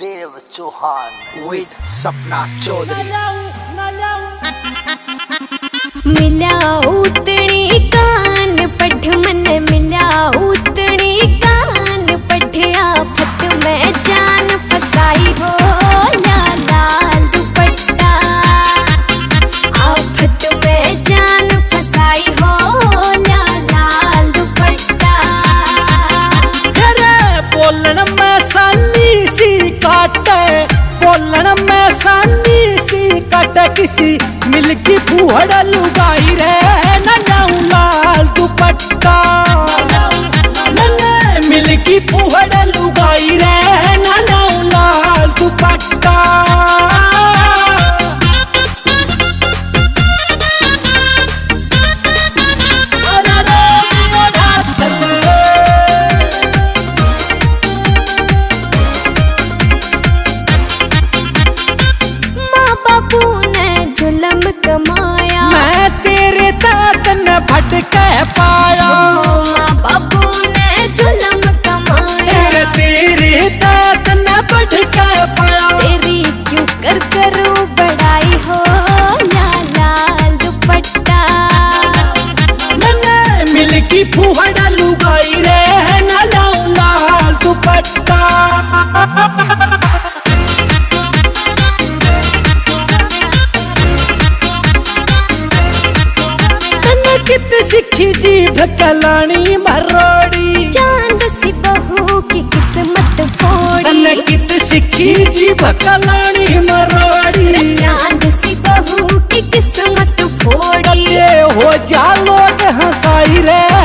देव Chauhan with Sapna Chaudhary. मिला उतनी कान पठ मन मिला उतनी कान पठया फट में जान फसाई हो लाल लाल दुपट्टा। आफत में जान फसाई हो लाल लाल दुपट्टा। तेरे बोलन सानी सी काटे किसी मिलकी फूहड़ लुगाई रे नन्नाऊ लाल दुपट्टा माँ बापू ने जुलम कमाया। मैं तेरे तात न भटके पाया। माँ बापू ने जुलम कमाया। तेरे तेरे तात न भटके पाया। तेरी क्यों कर करूँ बड़ाई हो लाल लाल दुपट्टा। मैंने मिलकी फुहड़ा लुगाई कित सिखी जीभ कलानी मरोड़ी। चाँद सी बहू की किस्मत फोड़ी। कित सिखी जीभ कलानी मरोड़ी। चाँद सी बहू की किस्मत फोड़ी। ये हो जा लोग हंसाई रे।